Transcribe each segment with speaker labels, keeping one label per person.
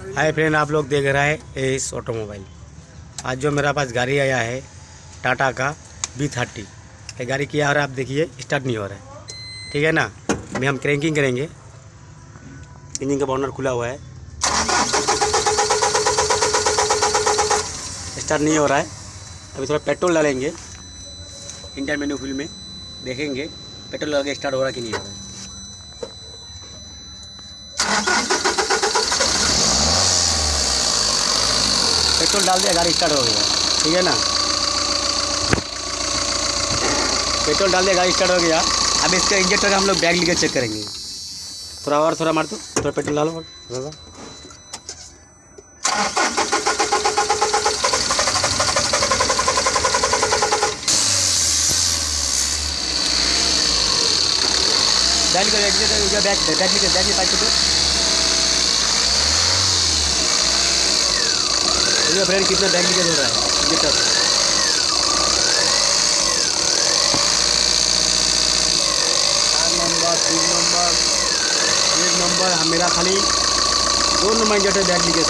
Speaker 1: Hi friend, आप लोग देख रहे हैं एस ऑटोमोबाइल। आज जो मेरा पास गाड़ी आया है, टाटा का बी थर्टी ये गाड़ी क्या हो रहा है आप देखिए स्टार्ट नहीं हो रहा है। ठीक है ना? अभी हम क्रैंकिंग करेंगे। इंजन का बॉर्नर खुला हुआ है। स्टार्ट नहीं हो रहा है। अभी थोड़ा पेट्रोल डालेंगे। इंटर मेन्यू फुल में देखेंगे पेट्रोल लगा के स्टार्ट हो रहा कि नहीं हो रहा है। पेट्रोल डाल दिया, गाड़ी स्टार्ट हो गया ठीक है ना? पेट्रोल डाल दिया, गाड़ी स्टार्ट हो गया। अब इसका इंजेक्टर हम लोग बैग लेकर चेक करेंगे। थोड़ा और, थोड़ा मार दो, थोड़ा पेट्रोल डालो। और थोड़ा सा बैग लेकर बैग बैग बैग लेकर बैग लेकर देखिए फ्रेंड कितना बैग लीकेज हो रहा है? इंजेक्टर चार नंबर तीन नंबर एक नंबर हम मेरा खाली दो नंबर इंजेक्टर बैग नहीं है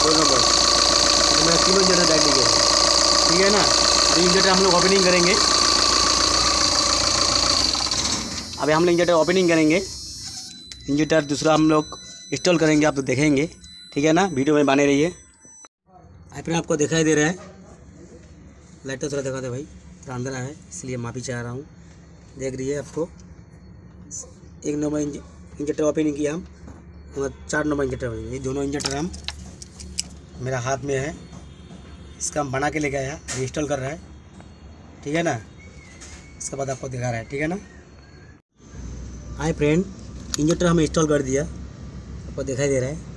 Speaker 1: दो नंबर तो मेरा तीनों इंजेक्टर बैग है ठीक है ना? अभी इंजेक्टर हम लोग ओपनिंग करेंगे। अभी हम लोग इंजेक्टर ओपनिंग करेंगे। इंजेक्टर दूसरा हम लोग इंस्टॉल करेंगे, आप तो देखेंगे। ठीक है ना? वीडियो में बने रहिए। आई फ्रेंड आपको दिखाई दे रहा है। लाइटर थोड़ा दिखा दे भाई। थोड़ा अंदर है इसलिए माफ़ी चाह रहा हूँ। देख रही है आपको। एक नंबर इंजेक्टर ओपनिंग किया हम। और चार नंबर इंजेक्टर ये दोनों इंजेक्टर हम, मेरा हाथ में है। इसका हम बना के लेके आया इंस्टॉल कर रहा है। ठीक है ना? इसके बाद आपको दिखा रहा है, ठीक है ना? हाय फ्रेंड इंजेक्टर हम इंस्टॉल कर दिया। आपको दिखाई दे रहा है।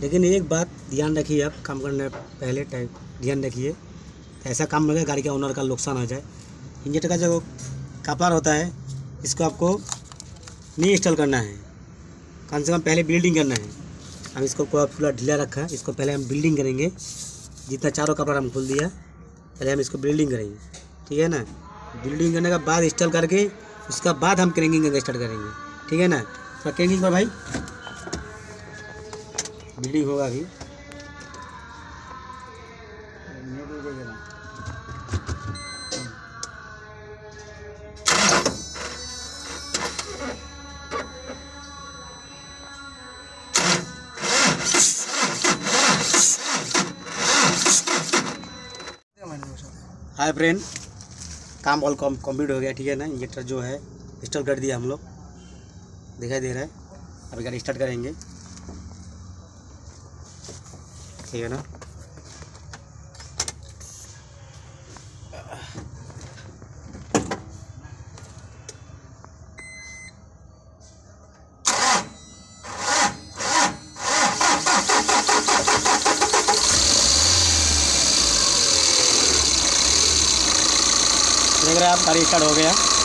Speaker 1: लेकिन एक बात ध्यान रखिए आप, काम करने पहले टाइम ध्यान रखिए। ऐसा काम लगे गाड़ी का ओनर का नुकसान हो जाए। इंजेक्टर का जो कपलर होता है, इसको आपको नहीं इंस्टॉल करना है। कम से कम पहले बिल्डिंग करना है। हम इसको पूरा ढीला रखा है इसको पहले हम बिल्डिंग करेंगे। जितना चारों कपड़ा हम खोल दिया, पहले हम इसको बिल्डिंग करेंगे। ठीक है ना? बिल्डिंग करने के बाद इंस्टॉल करके, उसका बाद हम क्रैंकिंग करके स्टार्ट करेंगे। ठीक है ना? तो क्रैंकिंग पर भाई। बिल्डिंग होगा अभी। हाय फ्रेंड काम ऑल कम कंप्लीट हो गया, ठीक है ना? इंजेक्टर जो है इंस्टॉल कर दिया हम लोग। दिखाई दे रहा है। अभी गाड़ी स्टार्ट करेंगे। है ना देख रहे आप गाड़ी स्टार्ट हो गया।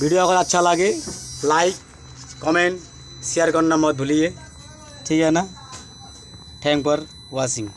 Speaker 1: वीडियो अगर अच्छा लगे लाइक कमेंट शेयर करना मत भूलिए। ठीक है ना? Thank for watching